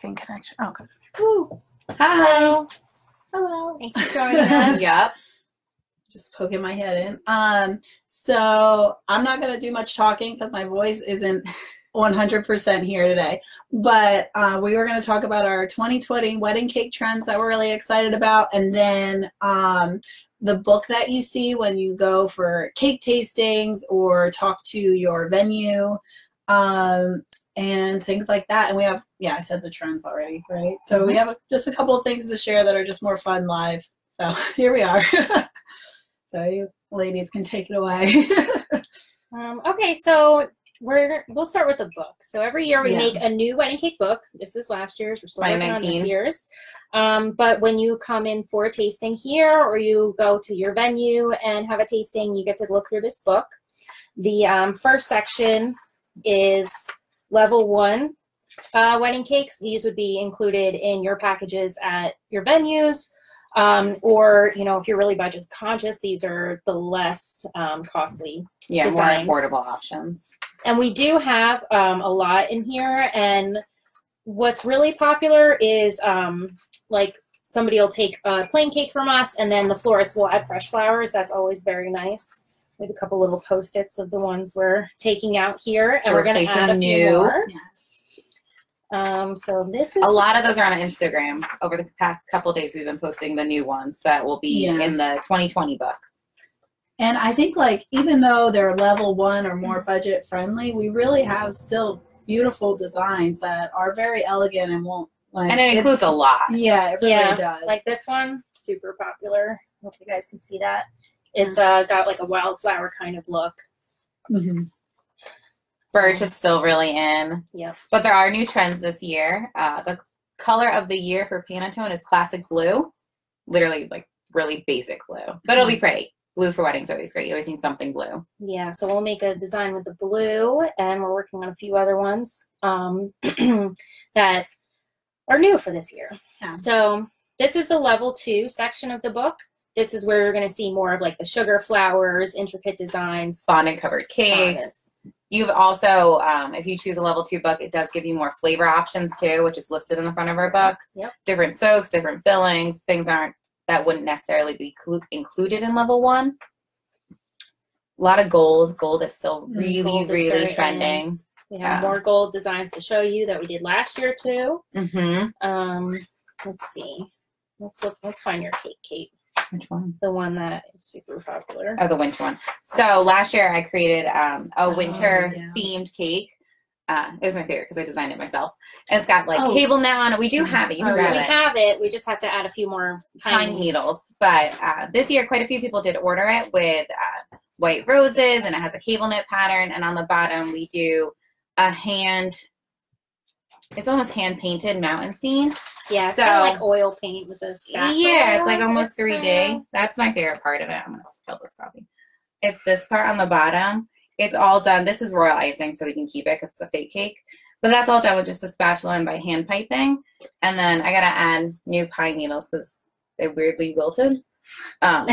Second connection. Oh, good. Woo. Hello. Hello. Thanks for joining us. Yep. Just poking my head in. Um, so I'm not gonna do much talking because my voice isn't 100% here today. But uh, we were gonna talk about our 2020 wedding cake trends that we're really excited about, and then um, the book that you see when you go for cake tastings or talk to your venue. Um, and things like that. And we have, yeah, I said the trends already, right? So we have a, just a couple of things to share that are just more fun live. So here we are. so you ladies can take it away. Um, okay, so we're we'll start with the book. So every year we Yeah. make a new wedding cake book. This is last year's. We're still working on this year's. Um, but when you come in for a tasting here, or you go to your venue and have a tasting, you get to look through this book. The um, first section is level one uh, wedding cakes. These would be included in your packages at your venues. Um, or, you know, if you're really budget conscious, these are the less um, costly Yeah, Designs. more affordable options. and we do have um, a lot in here and what's really popular is um, like somebody will take a plain cake from us and then the florist will add fresh flowers that's always very nice we have a couple little post-its of the ones we're taking out here and we're going to add them a few new. more yes. um, so this is A lot of those are on Instagram. Over the past couple days, we've been posting the new ones that will be Yeah. in the 2020 book. And I think like even though they're level one or more budget friendly, we really have still beautiful designs that are very elegant and won't like And it includes a lot. Yeah, it really Yeah, does. like this one super popular hope you guys can see that it's uh, got like a wildflower kind of look Mhm. Birch is still really in. Yep. But there are new trends this year. Uh, the color of the year for Pantone is classic blue. Literally, like, really basic blue. But it'll be pretty. Blue for weddings always great. You always need something blue. Yeah, so we'll make a design with the blue, and we're working on a few other ones um, that are new for this year. Yeah. So this is the level two section of the book. This is where you're going to see more of like the sugar flowers, intricate designs. Fondant covered cakes. You've also, um, if you choose a level two book, it does give you more flavor options too, which is listed in the front of our book. Yep. Different soaks, different fillings, things aren't that wouldn't necessarily be clu- included in level one. A lot of gold. Gold is still Mm, really, gold really trending. We have Yeah. more gold designs to show you that we did last year too. Mm-hmm. Um, let's see. Let's look. Let's find your cake, Kate. Which one? The one that is super popular. Oh, the winter one. So last year I created um, a Oh, winter yeah. themed cake. Uh, it was my favorite because I designed it myself. And it's got like Oh. cable knit on it. We do have it. You can Oh, grab we it. have it. We just have to add a few more pine needles. But uh, this year, quite a few people did order it with uh, white roses, and it has a cable knit pattern. And on the bottom, we do a hand. It's almost hand painted mountain scene. Yeah, it's So- kind of like oil paint with a spatula. Yeah, it's like almost It's 3D. That's my favorite part of it. I'm gonna tell this copy. It's this part on the bottom. It's all done. This is royal icing, so we can keep it because it's a fake cake. But that's all done with just a spatula and by hand piping. And then I gotta add new pine needles because they weirdly wilted. Um,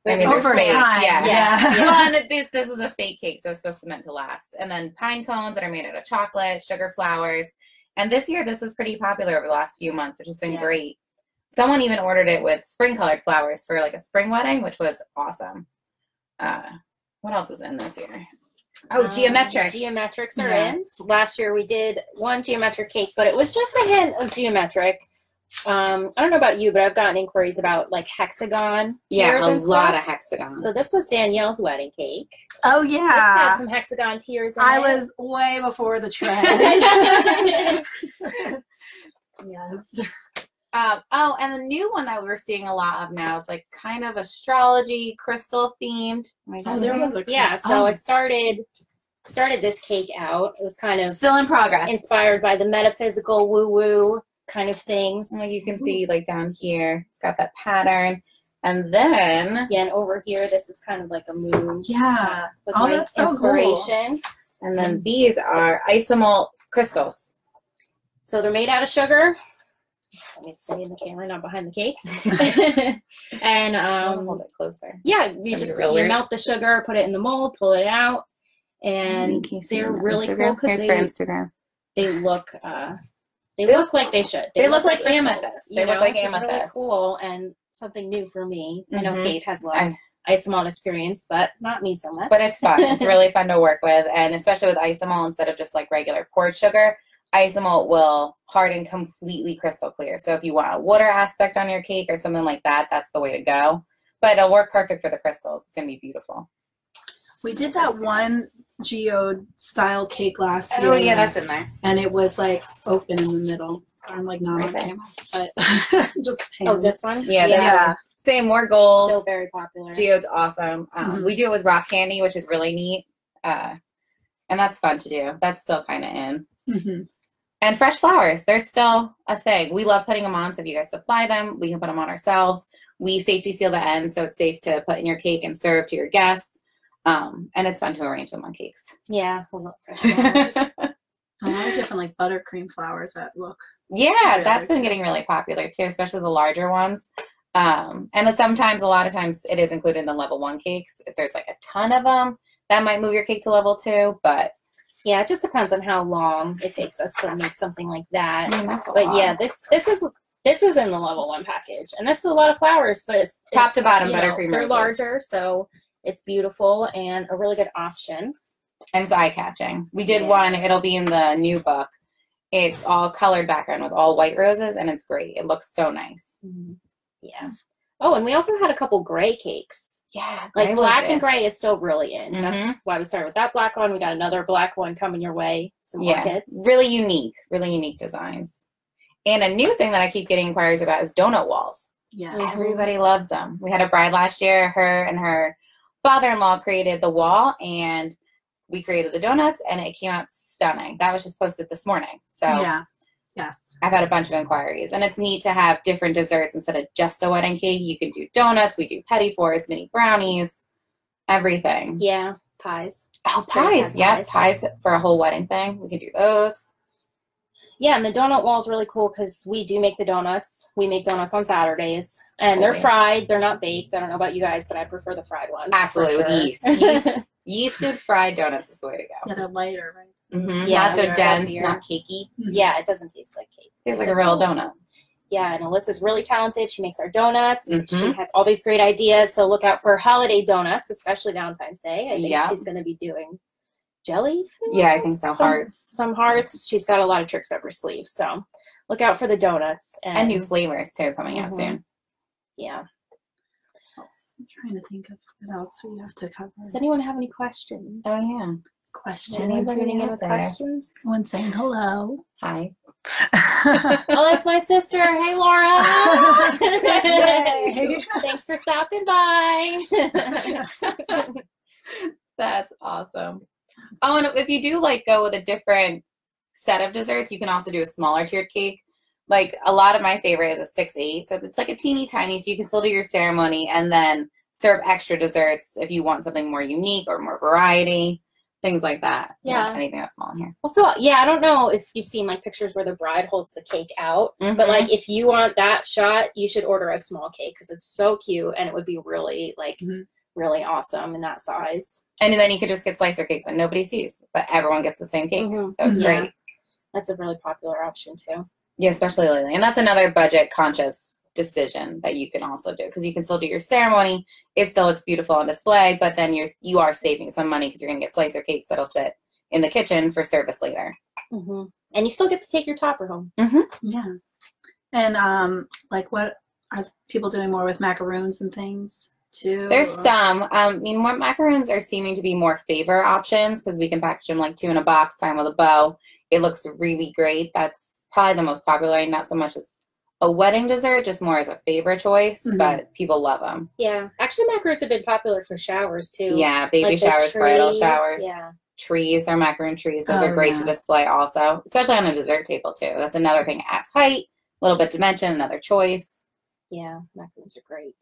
I mean, Over fake. time, Yeah. yeah. well, and this, this is a fake cake, so it's supposed to meant to last. And then pine cones that are made out of chocolate, sugar flowers. And this year, this was pretty popular over the last few months, which has been Yeah. great. Someone even ordered it with spring colored flowers for like a spring wedding, which was awesome. Uh, what else is in this year? Oh, Um, geometrics. Geometrics are Yes. in. Last year we did one geometric cake, but it was just a hint of geometric. Um, I don't know about you, but I've gotten inquiries about like hexagon yeah, a and lot stuff. of hexagons. So this was Danielle's wedding cake. Oh This had yeah. some hexagon tiers. in I it. was way before the trend. yes. Um, oh, and the new one that we're seeing a lot of now is like kind of astrology, crystal themed. Oh, there was a yeah. So oh. I started started this cake out. It was kind of Still in progress. inspired by the metaphysical woo woo kind of things. Like you can see, like down here, it's got that pattern, and then Yeah, and over here, this is kind of like a moon. Yeah. Was Oh, my that's so cool. inspiration. and then these are isomalt crystals. So they're made out of sugar. Let me stay in the camera, not behind the cake. and Um, hold it closer. yeah, you just you weird. melt the sugar, put it in the mold, pull it out, and Can you see they're really cool because they, for Instagram. they look uh, They, They look like they should. they look like crystals, amethyst. They look like is Really amethyst. cool and something new for me. I know Mhm. Kate has a lot of isomalt experience, but not me so much. But it's fun. it's really fun to work with, and especially with isomalt instead of just like regular poured sugar, isomalt will harden completely crystal clear. So if you want a water aspect on your cake or something like that, that's the way to go. But it'll work perfect for the crystals. It's gonna be beautiful. We did that one geode style cake last year. Oh yeah, that's in there. and it was like open in the middle. So I'm like not Right on there. but just oh, this one? Yeah, this yeah. Same, more gold. Still very popular. Geode's awesome. Um, Mhm. We do it with rock candy, which is really neat, uh, and that's fun to do. That's still kind of in. Mhm. And fresh flowers, they're still a thing. We love putting them on. So if you guys supply them, we can put them on ourselves. We safety seal the ends so it's safe to put in your cake and serve to your guests. Um, and it's fun to arrange them on cakes. Yeah, we love fresh flowers. A lot of different like buttercream flowers that look. Yeah, that's been getting really popular too, especially the larger ones. Um, and sometimes, a lot of times, it is included in the level one cakes. If there's like a ton of them, that might move your cake to level two. But yeah, it just depends on how long it takes us to make something like that. I mean, But yeah, this this is this is in the level one package, and this is a lot of flowers, but it's top to bottom know, buttercream They're roses. larger, so it's beautiful and a really good option. and it's eye catching. We did Yeah. one. It'll be in the new book. It's all colored background with all white roses, and it's great. It looks so nice. Yeah. Oh, and we also had a couple gray cakes. Yeah, Like gray was black and gray is still really in. Mhm. That's why we started with that black one. We got another black one coming your way. Some Yeah, orchids. really unique, really unique designs. And a new thing that I keep getting inquiries about is donut walls. Yeah. Mhm. Everybody loves them. We had a bride last year. Her and her father-in-law created the wall, and we created the donuts, and it came out stunning. That was just posted this morning. So Yeah. Yes. I've had a bunch of inquiries, and it's neat to have different desserts instead of just a wedding cake. You can do donuts. We do petit fours, mini brownies, everything. Yeah, pies. Oh, Grace pies! Yeah, pies. pies for a whole wedding thing. We can do those. Yeah, and the donut wall is really cool because we do make the donuts. We make donuts on Saturdays, and they're fried. They're not baked. I don't know about you guys, but I prefer the fried ones. Absolutely, with sure. yeast. Yeast. Yeasted fried donuts is the way to go. Yeah, they're lighter, right? Mhm. Yeah, not so they're dense, healthier. not cakey. yeah, it doesn't taste like cake. Tastes like a real donut. Yeah, and Alyssa's really talented. She makes our donuts. She Mhm. has all these great ideas. So look out for holiday donuts, especially Valentine's Day. I think Yeah. she's going to be doing jelly. Yeah, I think so. Some- Hearts Some hearts. She's got a lot of tricks up her sleeve. So look out for the donuts. And, and new flavors too coming out Mhm. soon. yeah. I'm trying to think of what else we have to cover. Does anyone have any questions? Oh yeah. Question. Anyone Anybody tuning in with there? questions? Someone saying hello. Hi. Oh, that's my sister. Hey, Laura. Thanks for stopping by. That's awesome. Oh, and if you do like go with a different set of desserts, you can also do a smaller tiered cake. Like a lot of my favorite is a six eight, so it's like a teeny tiny, so you can still do your ceremony and then serve extra desserts if you want something more unique or more variety, things like that. You Yeah. anything that's small in here. also, yeah, I don't know if you've seen like pictures where the bride holds the cake out, but Mhm. like if you want that shot, you should order a small cake because it's so cute and it would be really like Mhm. Really awesome in that size. and then you could just get slicer cakes that nobody sees, but everyone gets the same cake, Mhm. so it's Yeah. great. That's a really popular option too. Yeah, especially lately. And that's another budget conscious decision that you can also do because you can still do your ceremony. It still looks beautiful on display, but then you're you are saving some money because you're gonna get slicer cakes that'll sit in the kitchen for service later. hmm And you still get to take your topper home. Yeah. And um, like, what are people doing more with macaroons and things too? There's some. Um, I mean, more macaroons are seeming to be more favor options because we can package them like two in a box, tie 'em with a bow. It looks really great. That's probably the most popular, not so much as a wedding dessert, just more as a favor choice. Mhm. But people love them. Yeah, actually, macaroons have been popular for showers too. Yeah, baby Like showers, bridal showers. Yeah, trees, they're macaroon trees. Those Oh, are great yeah. to display also, especially on a dessert table too. That's another thing. It adds height, a little bit dimension, another choice. yeah, macaroons are great.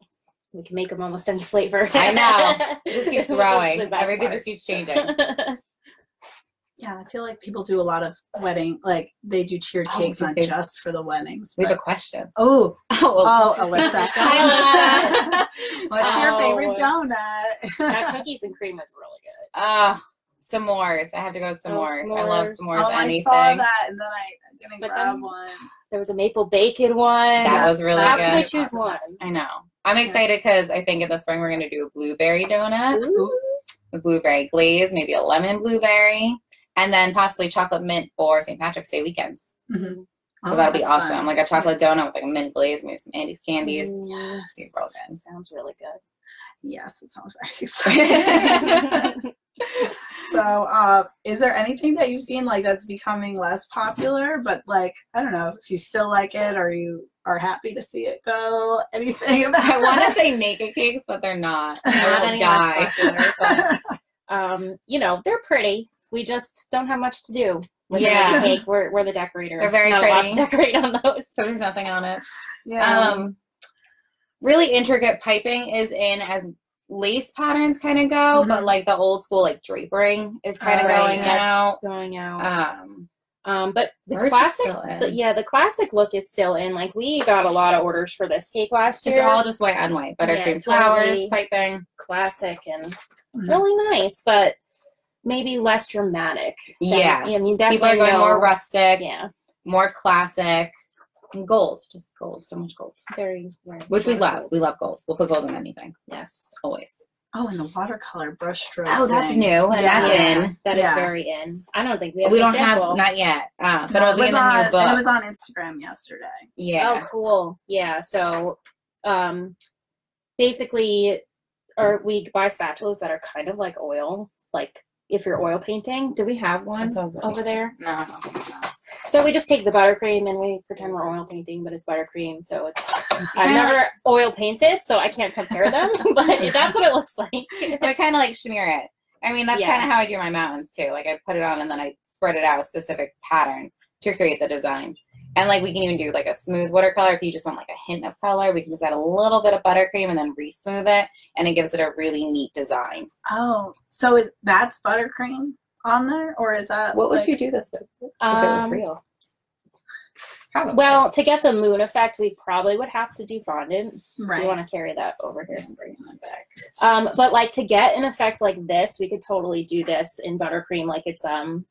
We can make them almost any flavor. I know. It just keeps growing. the Everything part. just keeps changing. Yeah, I feel like people do a lot of wedding, like they do tiered Oh, cake, what's your not favorite? just for the weddings. We have a question. oh, Oh, oh, Alyssa. Hi, Alyssa. What's your Oh. favorite donut? that cookies and cream is really good. Oh, S'mores. I have to go with Oh, s'mores. I love s'mores. s'mores. oh, anything. I saw that and then I didn't But grab then- one. There was a maple bacon one. That Yes, was really How good. can we choose one? I know. I'm excited because I think in the spring we're gonna do a blueberry donut Ooh. with blueberry glaze, maybe a lemon blueberry, and then possibly chocolate mint for St. Patrick's Day weekends. Mhm. So Oh, that'll be awesome. fun. Like a chocolate donut with like a mint glaze, maybe some Andes candies. Yes. Be real good. Sounds really good. Yes, it sounds very exciting. so, uh, is there anything that you've seen like that's becoming less popular, but like I don't know if you still like it or you are happy to see it go? Anything about? I want to say naked cakes, but they're not. Not I will any die. but um, you know, they're pretty. We just don't have much to do with Yeah. cake. We're, we're the decorators. They're very Not a lot to pretty. decorate on those. So there's nothing on it. yeah. Um, really intricate piping is in as lace patterns kind of go, but Mhm. like the old school like drapering is kind of right, going out. Going out. Um, Um, but the classic, the, yeah, the classic look is still in. Like we got a lot of orders for this cake last year. it's all just white on white, buttercream Yeah, flowers, totally. piping. classic and Mhm. really nice, but maybe less dramatic. Yeah, I mean, people are definitely going know- more rustic, Yeah, more classic, and gold. Just gold, so much gold, very, very which we love. gold. We love gold. We'll put gold in anything, Yes, always. Oh, and the watercolor brush stroke. Oh, that's thing. new, Yeah. that's in. that is Yeah. very in. I don't think we have. We don't example. have not yet, uh, but No, it'll it be was in the on, new and book. It was on Instagram yesterday. yeah. Oh, cool. Yeah. So, um, basically, or we buy spatulas that are kind of like oil, like if you're oil painting. Do we have one over over there? No, I don't think so. So we just take the buttercream and we pretend we're oil painting, but it's buttercream. So it's I've Kinda never oil painted, so I can't compare them. but that's what it looks like. I kind of like smear it. I mean, that's Yeah. kind of how I do my mountains too. Like I put it on and then I spread it out a specific pattern to create the design. And like we can even do like a smooth watercolor if you just want like a hint of color. We can just add a little bit of buttercream and then re-smooth it, and it gives it a really neat design. Oh, so is that's buttercream on there, or is that What would you do this with if it was Um, real? Probably. Well, to get the moon effect, we probably would have to do fondant. Right. you want to carry that over here? Just bring it back. Um, but like to get an effect like this, we could totally do this in buttercream. Like it's um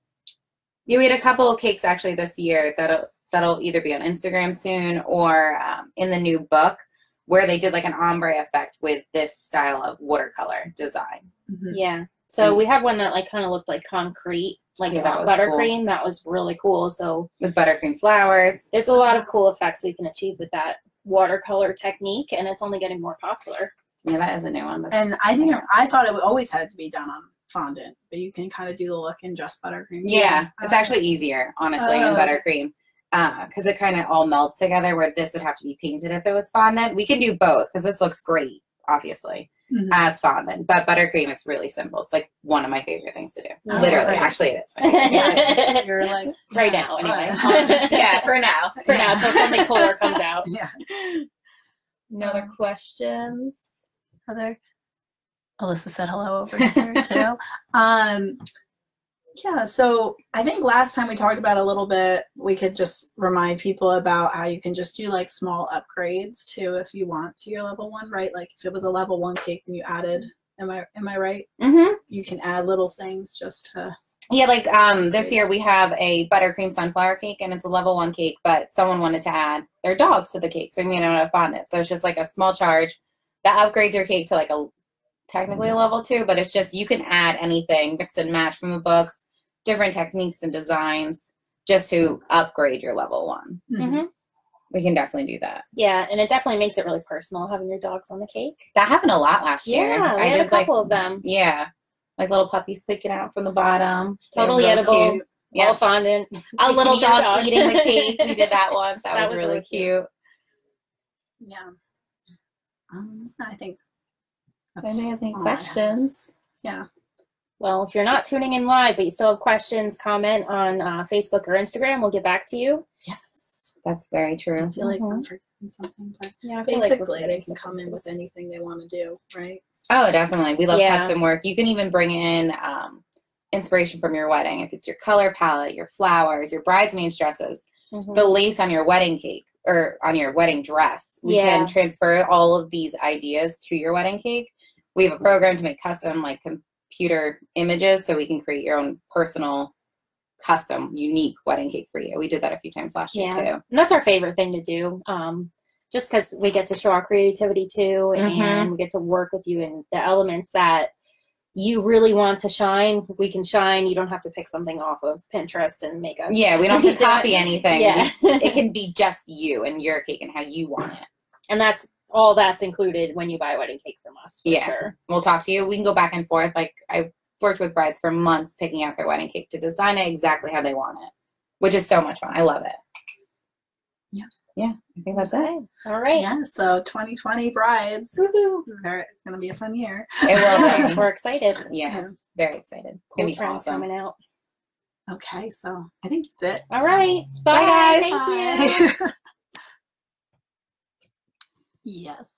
Yeah, we had a couple of cakes actually this year that'll that'll either be on Instagram soon or um, in the new book where they did like an ombre effect with this style of watercolor design. Mhm. yeah. So Mm. we had one that like kind of looked like concrete, like Yeah, that that was cool. buttercream. That was really cool. So with buttercream flowers. there's a lot of cool effects we can achieve with that watercolor technique, and it's only getting more popular. Yeah, that is a new one. And I think I thought it always had to be done on fondant, but you can kind of do the look in just buttercream. Yeah, it's Uh, actually easier, honestly, in Oh. buttercream. Because it kind of all melts together, where this would have to be painted if it was fondant. We can do both because this looks great, obviously, Mhm. as fondant. But buttercream, it's really simple. It's like one of my favorite things to do. Oh, Literally, right. actually, it is. my favorite. You're like Right yeah, now, anyway. yeah, for now. For now, until something cooler comes out. yeah. No other questions? Heather. Alyssa said hello over here too. um, yeah, so I think last time we talked about a little bit, we could just remind people about how you can just do like small upgrades too if you want to your level one, right? Like if it was a level one cake and you added, am I am I right? Mm-hmm. You can add little things just to Yeah, like um, this year we have a buttercream sunflower cake, and it's a level one cake. But someone wanted to add their dogs to the cake, so we made it out of fondant. So it's just like a small charge that upgrades your cake to like a technically a level two, but it's just you can add anything, mix and match from the books, different techniques and designs, just to upgrade your level one. hmm We can definitely do that. Yeah, and it definitely makes it really personal having your dogs on the cake. That happened a lot last year. Yeah, we had a couple of them. Yeah, like little puppies peeking out from the bottom. Totally edible. cute. All Yeah, fondant. a little Eating your dog, eating the cake. We did that once. That, That was, was really really cute. Yeah. Um, I think. If that's anybody has any all I have. questions? Yeah. Well, if you're not tuning in live, but you still have questions, comment on uh, Facebook or Instagram. We'll get back to you. That's very I true. feel like Mhm. I'm forgetting something, but Yeah, I feel like basically they can come in with anything they want to do, right? Oh, definitely. We love Yeah. custom work. You can even bring in um, inspiration from your wedding. If it's your color palette, your flowers, your bridesmaids dresses, Mhm. the lace on your wedding cake or on your wedding dress. We Yeah. can transfer all of these ideas to your wedding cake. We have a program to make custom like com- pewter images so we can create your own personal, custom, unique wedding cake for you. We did that a few times last year too. And that's our favorite thing to do. Um, just because we get to show our creativity too, Mhm. and we get to work with you in the elements that you really want to shine. We can shine. You don't have to pick something off of Pinterest and make us. Yeah, we don't have to copy anything. Yeah, We- it can be just you and your cake and how you want it. and that's all that's included when you buy a wedding cake from us. For Yeah. sure. We'll talk to you. We can go back and forth. Like I worked with brides for months picking out their wedding cake to design it exactly how they want it, which is so much fun. I love it. Yeah. Yeah, I think that's it. All right. Yeah, so 2020 brides. Woohoo. They're going to be a fun year. It will be. We're excited. Yeah, very excited. It's Cool gonna be awesome. coming out. Okay, so I think that's it. All right. Bye, Bye, guys. Thank you. Yes.